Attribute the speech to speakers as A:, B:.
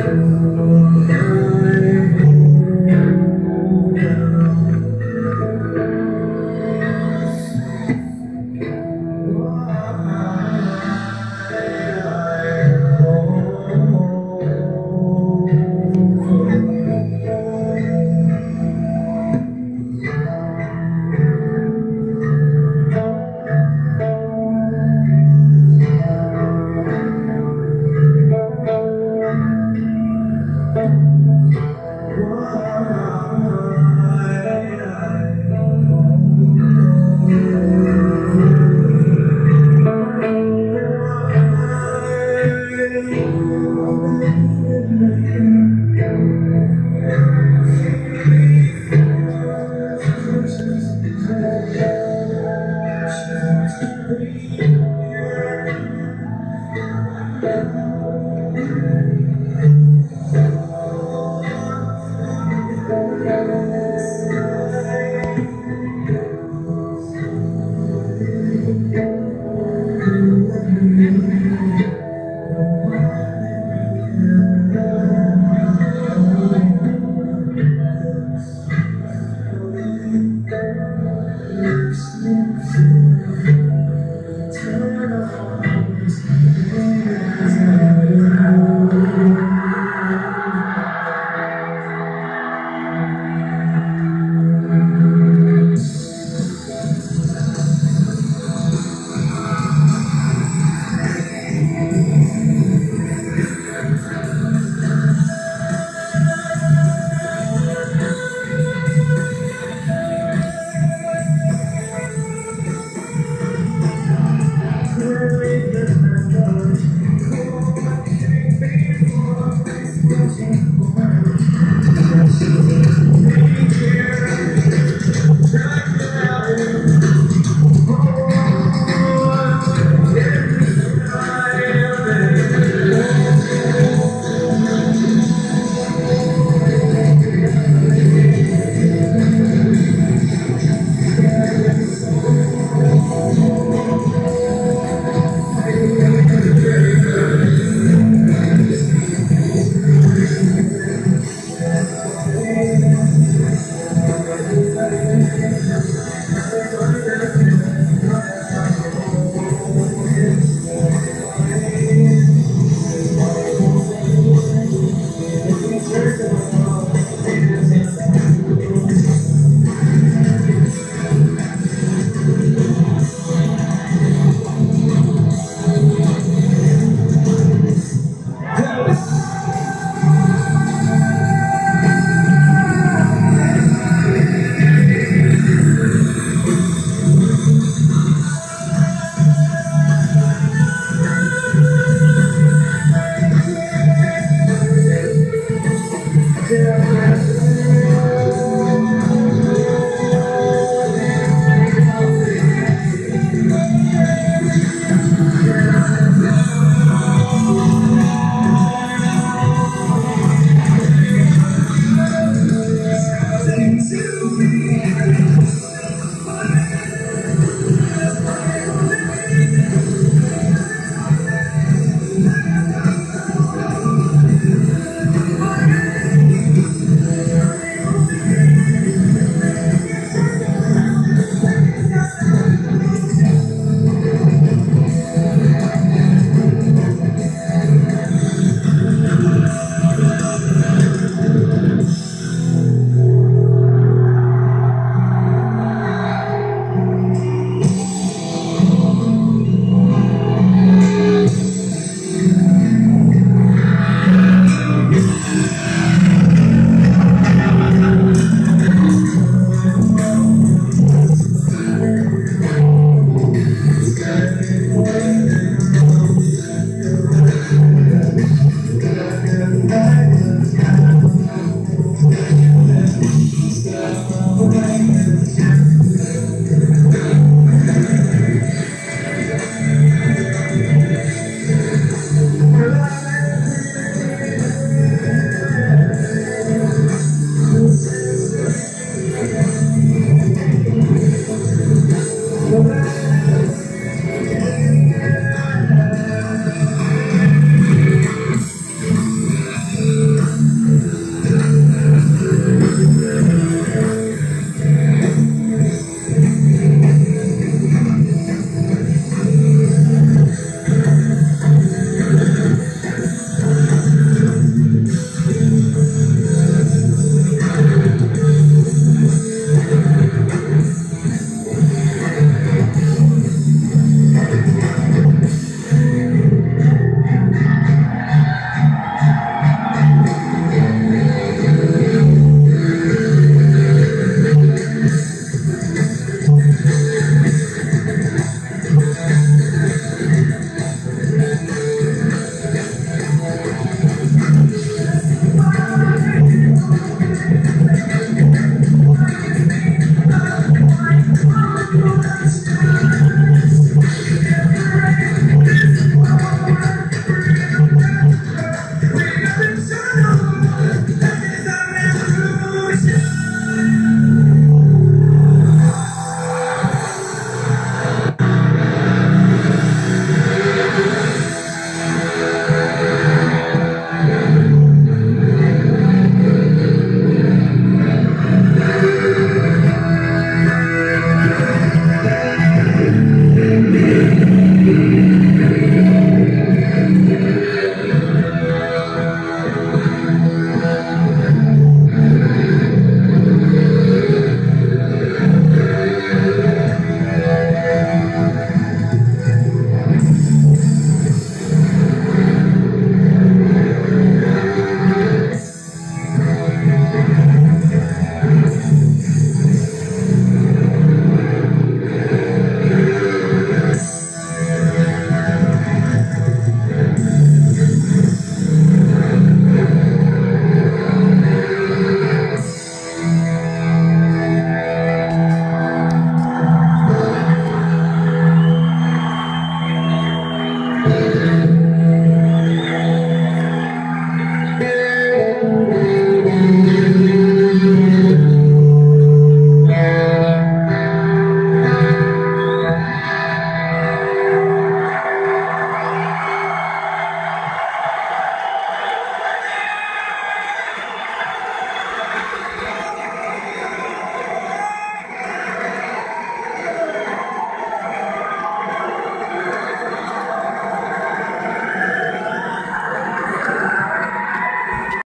A: Thank Amen.